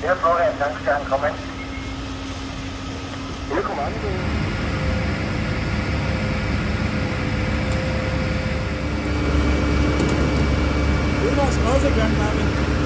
Hier, Florian, danke für Ankommen. Hier, Kommando. Thomas Rosenberg, David.